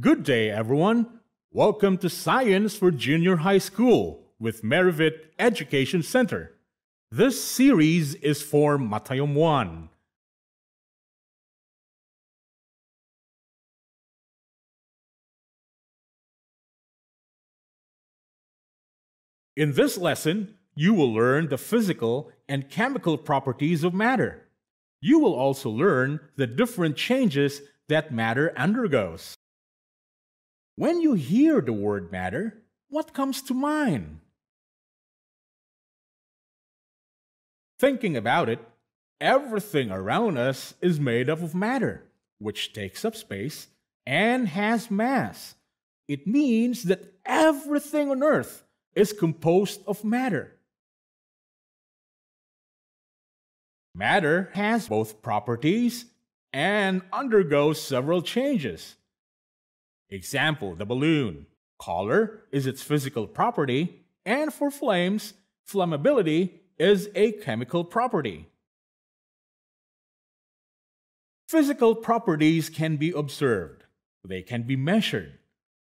Good day, everyone. Welcome to Science for Junior High School with Merivit Education Center. This series is for Matayom 1. In this lesson, you will learn the physical and chemical properties of matter. You will also learn the different changes that matter undergoes. When you hear the word matter, what comes to mind? Thinking about it, everything around us is made up of matter, which takes up space and has mass. It means that everything on earth is composed of matter. Matter has both properties and undergoes several changes. Example, the balloon. Color is its physical property, and for flames, flammability is a chemical property. Physical properties can be observed. They can be measured.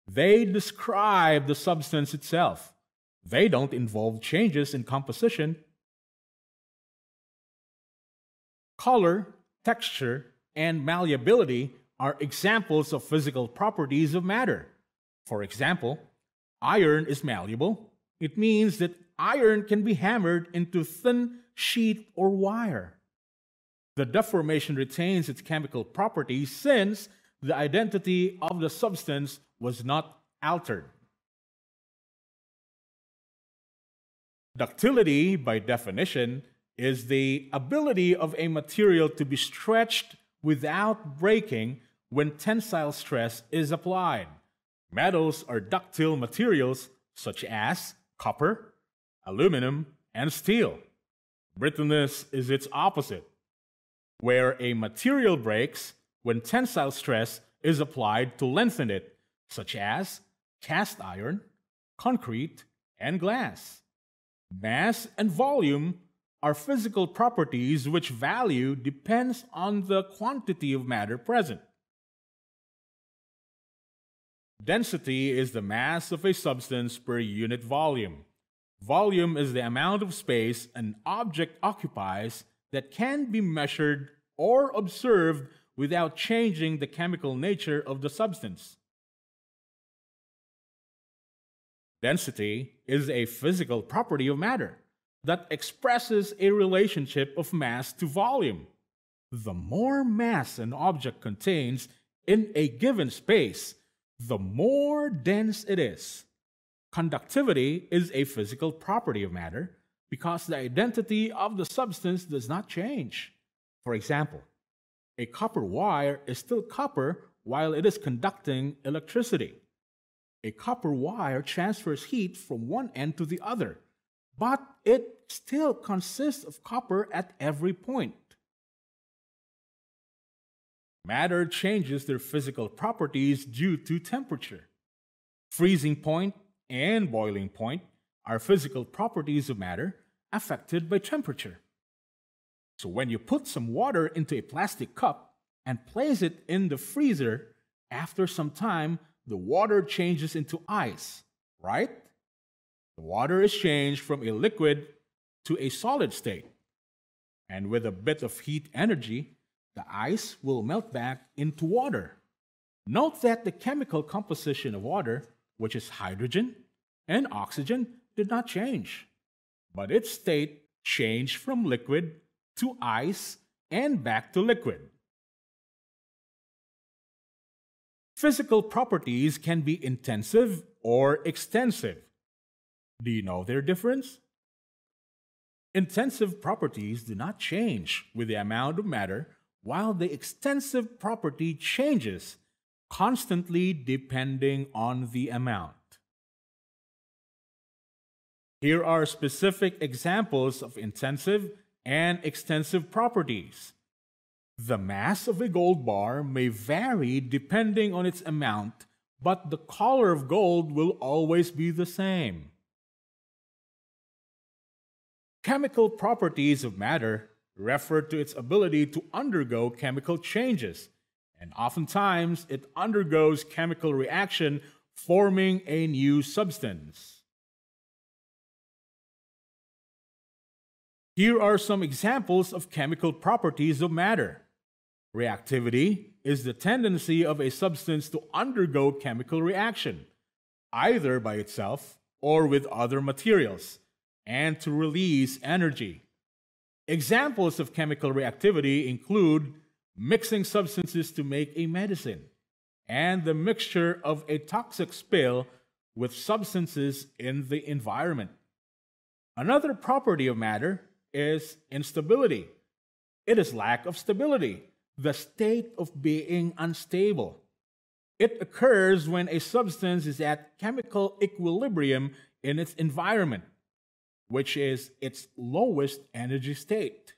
They describe the substance itself. They don't involve changes in composition. Color, texture, and malleability are examples of physical properties of matter. For example, iron is malleable. It means that iron can be hammered into thin sheet or wire. The deformation retains its chemical properties since the identity of the substance was not altered. Ductility, by definition, is the ability of a material to be stretched without breaking when tensile stress is applied. Metals are ductile materials such as copper, aluminum, and steel. Brittleness is its opposite, where a material breaks when tensile stress is applied to lengthen it, such as cast iron, concrete, and glass. Mass and volume are physical properties which value depends on the quantity of matter present. Density is the mass of a substance per unit volume. Volume is the amount of space an object occupies that can be measured or observed without changing the chemical nature of the substance. Density is a physical property of matter that expresses a relationship of mass to volume. The more mass an object contains in a given space, the more dense it is. Conductivity is a physical property of matter because the identity of the substance does not change. For example, a copper wire is still copper while it is conducting electricity. A copper wire transfers heat from one end to the other, but it still consists of copper at every point. Matter changes their physical properties due to temperature. Freezing point and boiling point are physical properties of matter affected by temperature. So when you put some water into a plastic cup and place it in the freezer, after some time, the water changes into ice, right? The water is changed from a liquid to a solid state. And with a bit of heat energy, the ice will melt back into water. Note that the chemical composition of water, which is hydrogen and oxygen, did not change, but its state changed from liquid to ice and back to liquid. Physical properties can be intensive or extensive. Do you know their difference? Intensive properties do not change with the amount of matter while the extensive property changes constantly depending on the amount. Here are specific examples of intensive and extensive properties. The mass of a gold bar may vary depending on its amount, but the color of gold will always be the same. Chemical properties of matter refer to its ability to undergo chemical changes and oftentimes it undergoes chemical reaction forming a new substance. Here are some examples of chemical properties of matter. Reactivity is the tendency of a substance to undergo chemical reaction, either by itself or with other materials, and to release energy. Examples of chemical reactivity include mixing substances to make a medicine, and the mixture of a toxic spill with substances in the environment. Another property of matter is instability. It is lack of stability, the state of being unstable. It occurs when a substance is at chemical equilibrium in its environment, which is its lowest energy state.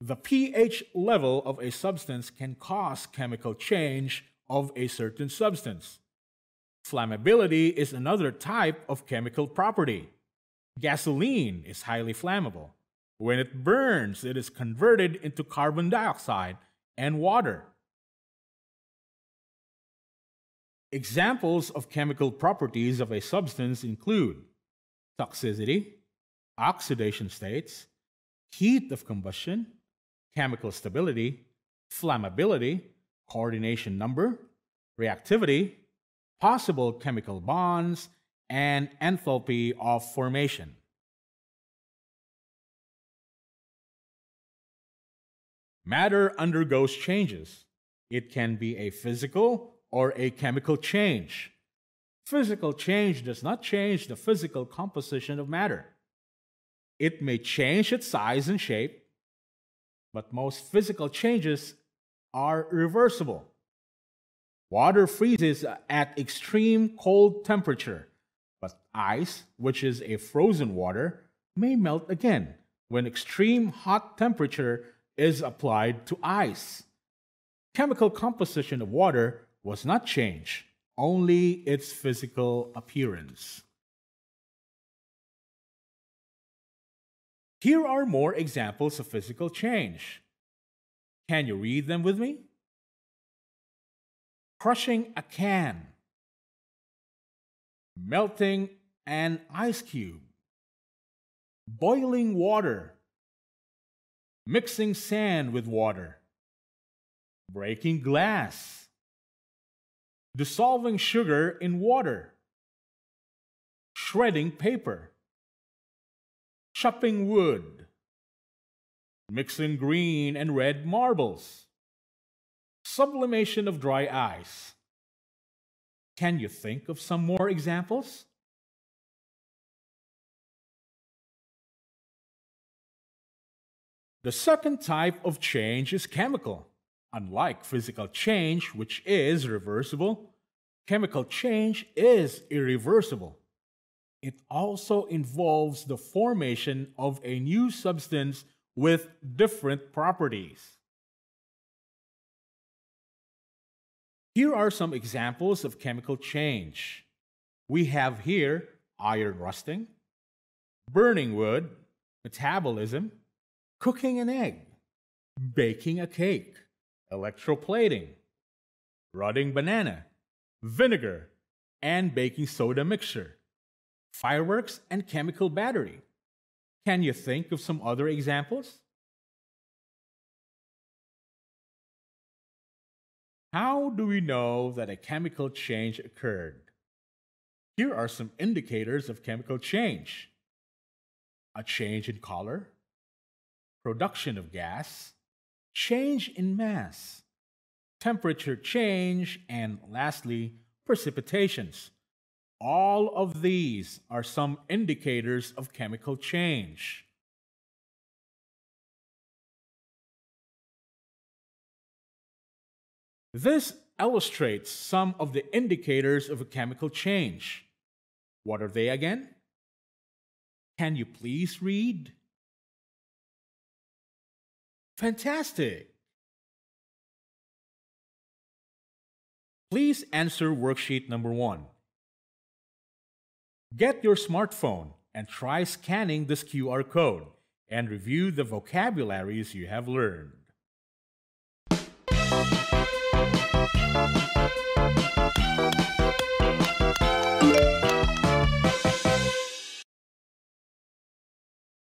The pH level of a substance can cause chemical change of a certain substance. Flammability is another type of chemical property. Gasoline is highly flammable. When it burns, it is converted into carbon dioxide and water. Examples of chemical properties of a substance include toxicity, oxidation states, heat of combustion, chemical stability, flammability, coordination number, reactivity, possible chemical bonds, and enthalpy of formation. Matter undergoes changes. It can be a physical or a chemical change. Physical change does not change the physical composition of matter. It may change its size and shape, but most physical changes are reversible. Water freezes at extreme cold temperature, but ice, which is a frozen water, may melt again when extreme hot temperature is applied to ice. Chemical composition of water was not changed, only its physical appearance. Here are more examples of physical change. Can you read them with me? Crushing a can, melting an ice cube, boiling water, mixing sand with water, breaking glass, dissolving sugar in water, shredding paper chopping wood, mixing green and red marbles, sublimation of dry ice. Can you think of some more examples? The second type of change is chemical. Unlike physical change, which is reversible, chemical change is irreversible it also involves the formation of a new substance with different properties. Here are some examples of chemical change. We have here iron rusting, burning wood, metabolism, cooking an egg, baking a cake, electroplating, rotting banana, vinegar, and baking soda mixture fireworks, and chemical battery. Can you think of some other examples? How do we know that a chemical change occurred? Here are some indicators of chemical change a change in color, production of gas, change in mass, temperature change, and lastly, precipitations. All of these are some indicators of chemical change. This illustrates some of the indicators of a chemical change. What are they again? Can you please read? Fantastic! Please answer worksheet number one. Get your smartphone and try scanning this QR code and review the vocabularies you have learned.